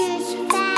You.